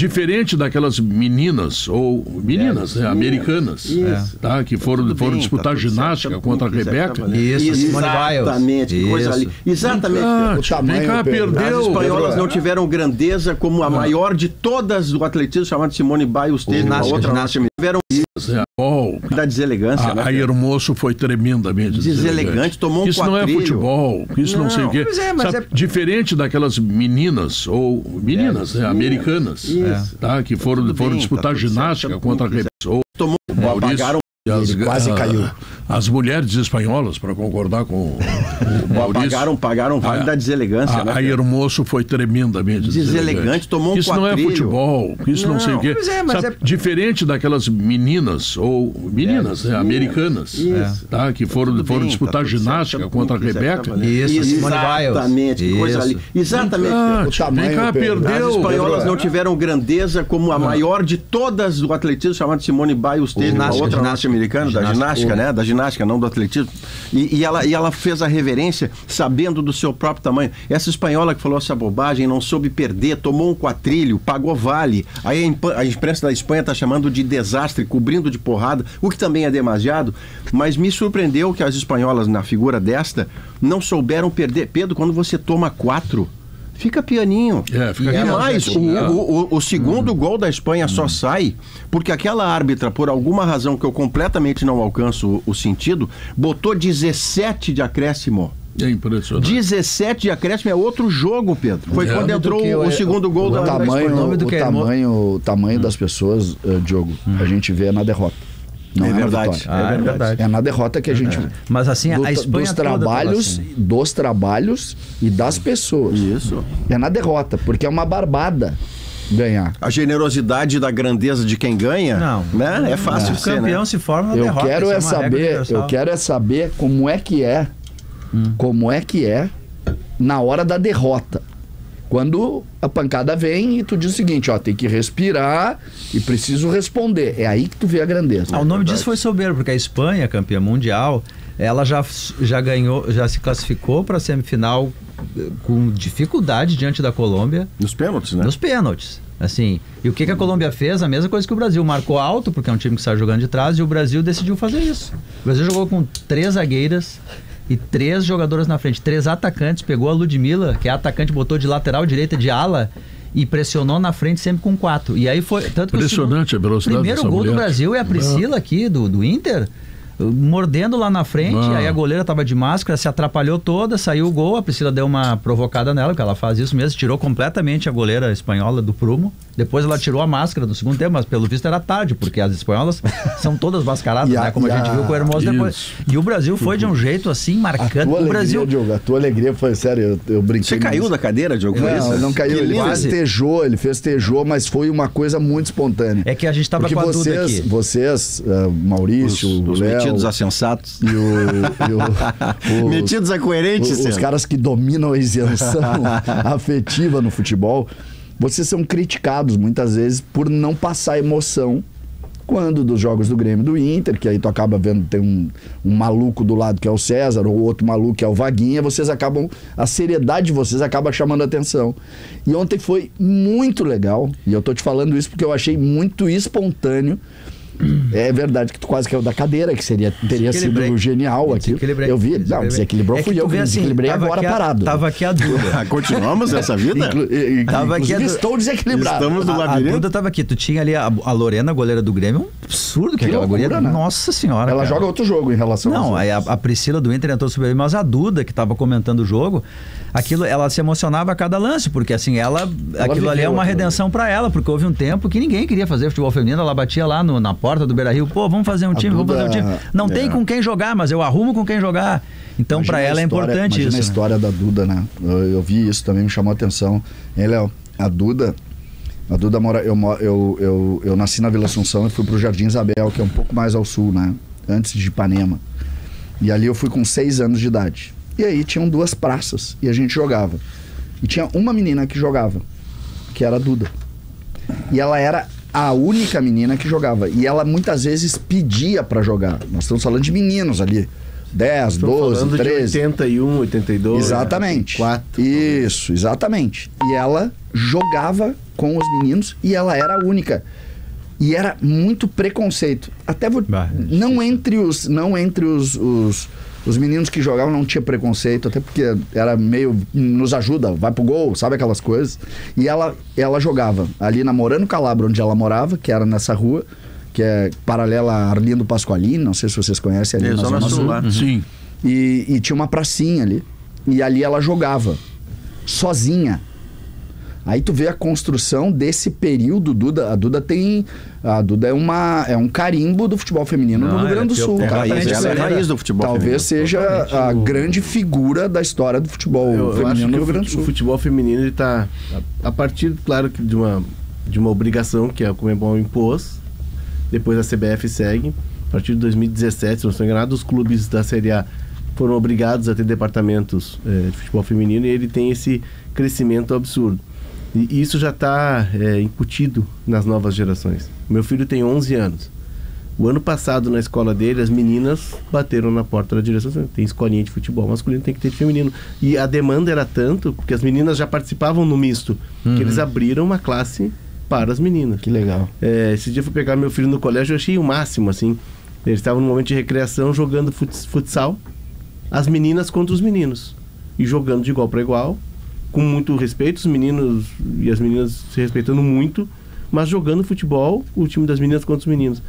diferente daquelas meninas, ou meninas, né, americanas, Isso. tá, que foram, Tudo foram bem, disputar tá ginástica certo, contra a tá Rebeca. tá. Isso, Biles. Exatamente, que coisa Isso. ali. Exatamente. Ah, vem tamanho, cá, Pedro. As perdeu. espanholas não é. tiveram grandeza como a maior de todas do atletismo, chamada Simone Biles, teve. A Ginástica, outra ginástica. tiveram Futebol. da deselegância, né? A, a Hermoso foi tremendamente Deselegante, tomou um Isso não é futebol, isso não, sei o quê. É, Sabe, é- Diferente daquelas meninas, ou meninas, né, americanas, Isso. tá, que foram, Tudo foram bem, disputar tá ginástica certo, contra a tá. Ou Tomou, Maurício. apagaram as, quase a- caiu. As mulheres espanholas, para concordar com o Maurício. Pagaram, pagaram o vale A- da deselegância, A, né? a Hermoso foi tremendamente Deselegante, tomou um Isso não é futebol, isso não, sei o quê. Pois é, mas Sabe, é- Diferente daquelas meninas, ou meninas, né, americanas, Isso. tá, que foram, Tudo foram bem, disputar tá ginástica certo, contra a tá certo, Rebeca. tá. Isso, Simone Biles. Exatamente, que coisa Isso. ali. Exatamente. Ah. O tamanho, cá, Pedro. As perdeu. espanholas não é. tiveram grandeza como a maior de todas do atletismo, chamada Simone Biles, teve. A Ginástica, outra ginástica. norte-americana, da Ginástica. ginástica, né? Da ginástica, não do atletismo. E, e ela, e ela fez a reverência sabendo do seu próprio tamanho. Essa espanhola que falou essa bobagem, não soube perder, tomou um quatrilho, pagou vale. Aí a, a imprensa da Espanha está chamando de desastre, cobrindo de porrada, o que também é demasiado. Mas me surpreendeu que as espanholas, na figura desta, não souberam perder. Pedro, quando você toma quatro. Fica pianinho. É, fica e quieto. mais, o, o, o- o segundo gol da Espanha só sai porque aquela árbitra, por alguma razão que eu completamente não alcanço o, o sentido, botou 17 de acréscimo. É impressionante. 17 de acréscimo é outro jogo, Pedro. Foi É. quando entrou o, eu- segundo gol O da, da tamanho, Espanha. nome do o que é, tamanho, o tamanho das pessoas, eh, Diogo, a gente vê na derrota. Não É é, na verdade. vitória. Ah, é verdade. É na derrota que a gente Mas assim, do- a Espanha dos trabalhos, assim. dos trabalhos e das pessoas. Isso. É na derrota, porque é uma barbada ganhar. A generosidade da grandeza de quem ganha, Não. né? É fácil O de ser, campeão né? se forma na Eu derrota. quero é regra saber, eu quero é saber como é que é, Hum. como é que é na hora da derrota. Quando a pancada vem e tu diz o seguinte, ó, tem que respirar e preciso responder. É aí que tu vê a grandeza. Ah, o nome disso foi soberbo, porque a Espanha, campeã mundial, ela já, já ganhou, já se classificou para a semifinal eh, com dificuldade diante da Colômbia Nos pênaltis, né? nos pênaltis. Assim, e o que, que a Colômbia fez? A mesma coisa que o Brasil. Marcou alto, porque é um time que sai jogando de trás, e o Brasil decidiu fazer isso. O Brasil jogou com três zagueiras e três jogadoras na frente, três atacantes. Pegou a Ludmilla, que é atacante, botou de lateral direita de ala e pressionou na frente sempre com quatro. E aí foi. Tanto que o Impressionante segundo- a velocidade primeiro dessa gol do mulher. Brasil é a Priscila aqui, do, do Inter. Mordendo lá na frente, Ah. aí a goleira tava de máscara, se atrapalhou toda, saiu o gol, a Priscila deu uma provocada nela, porque ela faz isso mesmo, tirou completamente a goleira espanhola do prumo. Depois ela tirou a máscara no segundo tempo, mas pelo visto era tarde, porque as espanholas são todas mascaradas, E a- né? Como a, e gente a- viu com o Hermoso depois. E o Brasil foi de um jeito assim, A marcando. tua O alegria, Brasil. Diogo, a tua alegria foi sério, eu, eu brinquei. Você caiu da cadeira, Diogo? Não, isso? não caiu. Que Ele lindo. festejou, ele festejou, mas foi uma coisa muito espontânea. É que a gente tava Porque com a Duda vocês, aqui. vocês, eh, Maurício, Os, o os Léo metidos a sensatos. e o, e o- os- Metidos a coerentes, os, caras que dominam a isenção afetiva no futebol, vocês são criticados muitas vezes por não passar emoção quando dos jogos do Grêmio do Inter, que aí tu acaba vendo tem um, um maluco do lado que é o César, ou outro maluco que é o Vaguinha, vocês acabam, a seriedade de vocês acaba chamando a atenção. E ontem foi muito legal, e eu tô te falando isso porque eu achei muito espontâneo. É verdade que tu quase caiu da cadeira, que seria, teria sido genial aqui. Desequilibrei. Eu vi, não, desequilibrou É fui eu, que assim, desequilibrei tava agora a- parado. Tava aqui a Duda. Continuamos essa vida? Inclu Tava aqui a estou desequilibrado. Estamos no A, a labirinto. Duda tava aqui, tu tinha ali a, a Lorena, goleira do Grêmio, um absurdo que, Que aquela loucura, goleira. né? Nossa senhora. Ela cara. joga outro jogo em relação Não, a a, a Priscila do Inter entrou super bem, mas a Duda, que estava comentando o jogo, aquilo, ela se emocionava a cada lance, porque assim, ela. aquilo ali é uma redenção para ela, porque houve um tempo que ninguém queria fazer futebol feminino, ela batia lá no- na porta do Beira Rio, pô, vamos fazer um A time, vamos Duda- fazer um time. Não tem com quem jogar, mas eu arrumo com quem jogar. Então, para ela é história- importante imagina isso. a né? história da Duda, né? Eu, eu vi isso também, me chamou a atenção. Hein, Léo? A Duda. A Duda mora. Eu, eu, eu, eu nasci na Vila Assunção e fui pro Jardim Isabel, que é um pouco mais ao sul, né? Antes de Ipanema. E ali eu fui com seis anos de idade. E aí tinham duas praças e a gente jogava. E tinha uma menina que jogava, que era a Duda. E ela era a única menina que jogava. E ela muitas vezes pedia pra jogar. Nós estamos falando de meninos ali. 10, Estou 12, falando 13. de 81, 82. Exatamente. 4. Isso, exatamente. E ela jogava com os meninos e ela era a única. E era muito preconceito. Até vou, Bah, é não entre os não entre os, os, os meninos que jogavam não tinha preconceito, até porque era meio nos ajuda, vai pro gol, sabe aquelas coisas. E ela ela jogava ali na Morano Calabro, onde ela morava, que era nessa rua, que é paralela a Arlindo Pasqualini, não sei se vocês conhecem ali É, na Zona Zona Sul, Sul. lá. Sim. E, e tinha uma pracinha ali. E ali ela jogava. Sozinha. Aí tu vê a construção desse período, Duda. A Duda tem. A Duda é, uma, é um carimbo do futebol feminino Não, no Rio Grande do é Sul. É cara. raiz, Talvez ela é seja- raiz do futebol Talvez feminino. seja a O- grande figura da história do futebol Eu, eu acho feminino no Rio o, Grande do fute- o Sul. futebol feminino ele tá a, a partir, claro, de uma de uma obrigação que a Comebol impôs. Depois a CBF segue. A partir de 2017, se não estou enganado, os clubes da Série A foram obrigados a ter departamentos eh, de futebol feminino e ele tem esse crescimento absurdo. E isso já está incutido nas novas gerações. Meu filho tem 11 anos. O ano passado, na escola dele, as meninas bateram na porta da direção. Tem escolinha de futebol masculino, tem que ter de feminino. E a demanda era tanto, porque as meninas já participavam no misto, que eles abriram uma classe para as meninas. Que legal. É, esse dia eu fui pegar meu filho no colégio, eu achei o máximo, assim. Eles estavam no momento de recreação jogando fut- futsal, as meninas contra os meninos. E jogando de igual para igual, com muito respeito, os meninos e as meninas se respeitando muito, mas jogando futebol, o time das meninas contra os meninos.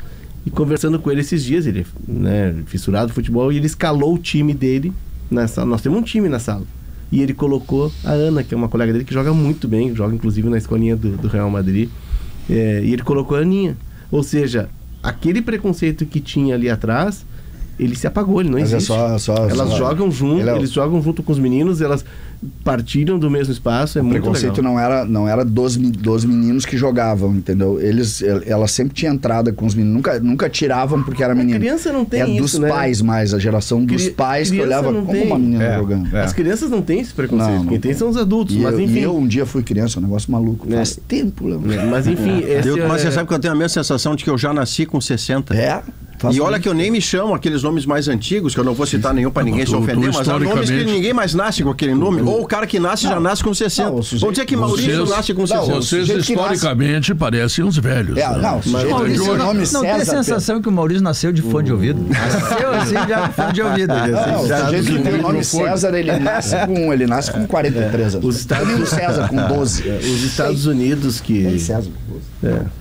E conversando com ele esses dias, ele né, fissurado futebol, e ele escalou o time dele na sala. Nós temos um time na sala. E ele colocou a Ana, que é uma colega dele que joga muito bem, joga inclusive na escolinha do, do Real Madrid. É, e ele colocou a Aninha. Ou seja, aquele preconceito que tinha ali atrás, ele se apagou, ele não Mas é existe. só- só- elas só- jogam junto, Ele é eles jogam junto com os meninos, elas partilham do mesmo espaço, é O muito preconceito legal. não era, não era dos, dos meninos que jogavam, entendeu? Eles, el- ela sempre tinha entrada com os meninos, nunca, nunca tiravam porque era A menina. criança não tem é dos isso, né? pais mais, a geração dos Cri- pais que olhava como tem. uma menina É, jogando. é. As crianças não têm esse preconceito, Não, não quem tem tem. são os adultos, E, mas eu, enfim. eu um dia fui criança, um negócio maluco. É. Faz tempo. É, Mas enfim, esse Eu- mas é- você sabe que eu tenho a mesma sensação de que eu já nasci com 60. É. faz E olha que eu nem me chamo aqueles nomes mais antigos, que eu não vou citar nenhum pra ninguém tu- se ofender, tu mas há nomes que ninguém mais nasce com aquele nome. Ou o cara que nasce já nasce com 60. Não, sujeito- Vamos dizer que Maurício Vocês- nasce com Não, 60. o Vocês nasce- historicamente parecem uns velhos. É, né? não, sujeito Maurício, não, nome não tem a sensação que o Maurício nasceu de fone de ouvido. Nasceu assim já fone de ouvido. Não, o sujeito que tem o nome não. César, ele nasce com, ele nasce com 43 anos. Os Estados o César com 12. É, os Estados Unidos que. César com 12. É.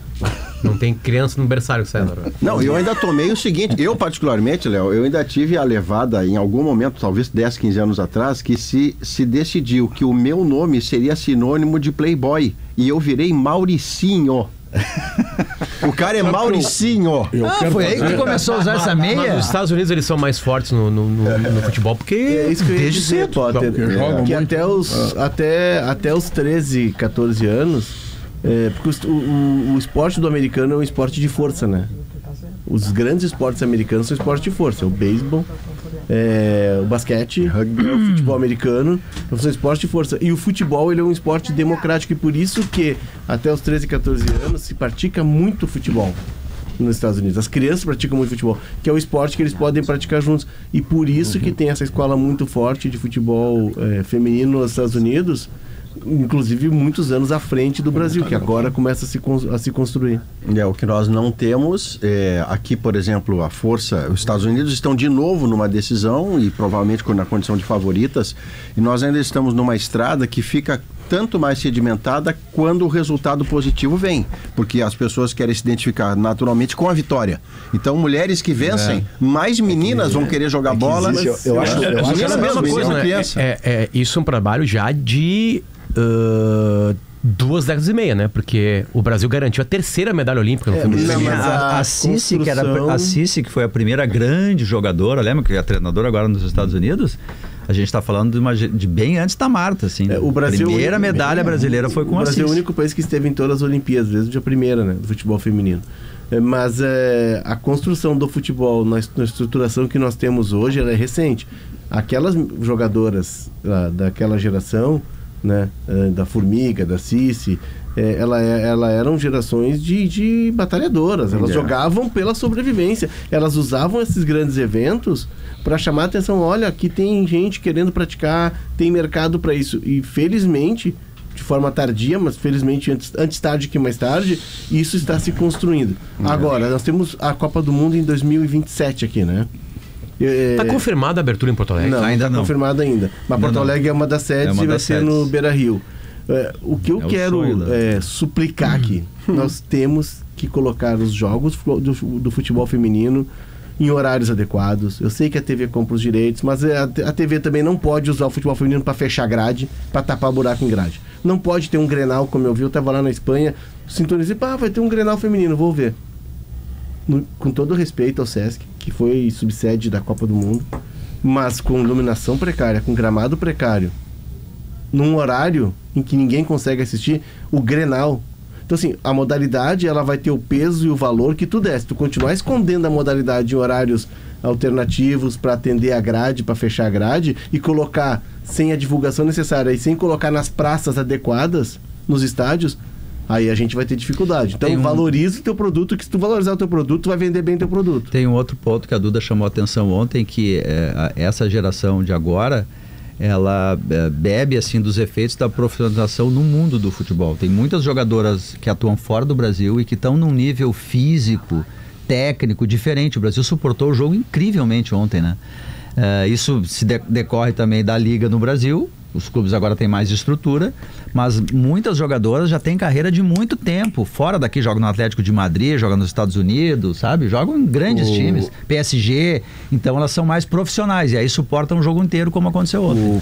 Não tem criança no berçário, César. Não, eu ainda tomei o seguinte, eu particularmente, Léo, eu ainda tive a levada em algum momento, talvez 10, 15 anos atrás, que se, se decidiu que o meu nome seria sinônimo de Playboy. E eu virei Mauricinho. o cara é Mauricinho. Ah, foi aí que começou a usar essa Mas meia? os Estados Unidos eles são mais fortes no, no, no- no futebol porque É isso que eu desde dizer, cedo. Potter. Porque jogam que muito. até os, até, até os 13, 14 anos. É, porque o, o, o esporte do americano é um esporte de força, né? Os grandes esportes americanos são esportes de força. O beisebol, é, o basquete, o futebol americano são esportes de força. E o futebol ele é um esporte democrático e por isso que até os 13, 14 anos se pratica muito futebol nos Estados Unidos. As crianças praticam muito futebol, que é o esporte que eles podem praticar juntos. E por isso que tem essa escola muito forte de futebol eh, feminino nos Estados Unidos, inclusive muitos anos à frente do Brasil, que agora começa a se, a se construir. É, o que nós não temos é, aqui, por exemplo, a força. Os Estados Unidos estão de novo numa decisão e provavelmente na condição de favoritas, e nós ainda estamos numa estrada que fica tanto mais sedimentada quando o resultado positivo vem, porque as pessoas querem se identificar naturalmente com a vitória. Então, mulheres que vencem, mais meninas vão querer jogar bola. existe, eu- eu acho- eu As acho mesmo, mesma menina né? criança. É, é- isso é um trabalho já de ah, duas décadas e meia, né? Porque o Brasil garantiu a terceira medalha olímpica no É, não, mas a, a a Cici, que era a Cici, que foi a primeira grande jogadora, lembra que é a treinadora agora nos Estados Unidos? A gente está falando de, uma, de bem antes da Marta, assim. É, o Brasil- primeira medalha brasileira foi com o a Brasil é o único país que esteve em todas as Olimpíadas, desde a primeira, né, do futebol feminino. É, mas é, a construção do futebol na, na estruturação que nós temos hoje, ela é recente. Aquelas jogadoras ah, daquela geração, né, ah, da Formiga, da Cici, é, ela, é- ela eram gerações de, de batalhadoras. Elas É. jogavam pela sobrevivência. Elas usavam esses grandes eventos para chamar a atenção. Olha, aqui tem gente querendo praticar, tem mercado para isso. E felizmente de forma tardia, mas felizmente antes, antes tarde que mais tarde, isso está se construindo. Agora, nós temos a Copa do Mundo em 2027 aqui, né? É, Tá confirmada a abertura em Porto Alegre? não, Ainda não tá não. confirmado ainda. Mas Ainda Porto não. Alegre é uma das sedes É e vai ser no sedes. Beira Rio. É, o que eu É o quero é, suplicar aqui, nós temos que colocar os jogos do, do futebol feminino em horários adequados. Eu sei que a TV compra os direitos, mas é, a, a TV também não pode usar o futebol feminino para fechar grade, para tapar buraco em grade. Não pode ter um Grenal, como eu vi, eu estava lá na Espanha, sintonizei, pá, vai ter um Grenal feminino, vou ver. No- com todo respeito ao Sesc, que foi subsede da Copa do Mundo, mas com iluminação precária, com gramado precário, num horário em que ninguém consegue assistir, o Grenal. Então, assim, a modalidade ela vai ter o peso e o valor que tu der. Se tu continuar escondendo a modalidade em horários alternativos para atender a grade, para fechar a grade, e colocar sem a divulgação necessária e sem colocar nas praças adequadas, nos estádios, aí a gente vai ter dificuldade. Então, um- valorize o teu produto, que se tu valorizar o teu produto, tu vai vender bem teu produto. Tem um outro ponto que a Duda chamou a atenção ontem, que é, essa geração de agora, ela é, bebe assim dos efeitos da profissionalização no mundo do futebol. Tem muitas jogadoras que atuam fora do Brasil e que estão num nível físico, técnico diferente. O Brasil suportou o jogo incrivelmente ontem, né? É, isso se de- decorre também da liga no Brasil. Os clubes agora têm mais estrutura, mas muitas jogadoras já têm carreira de muito tempo. Fora daqui, jogam no Atlético de Madrid, jogam nos Estados Unidos, sabe? Jogam em grandes O- times, PSG. Então elas são mais profissionais e aí suportam o jogo inteiro, como aconteceu ontem. O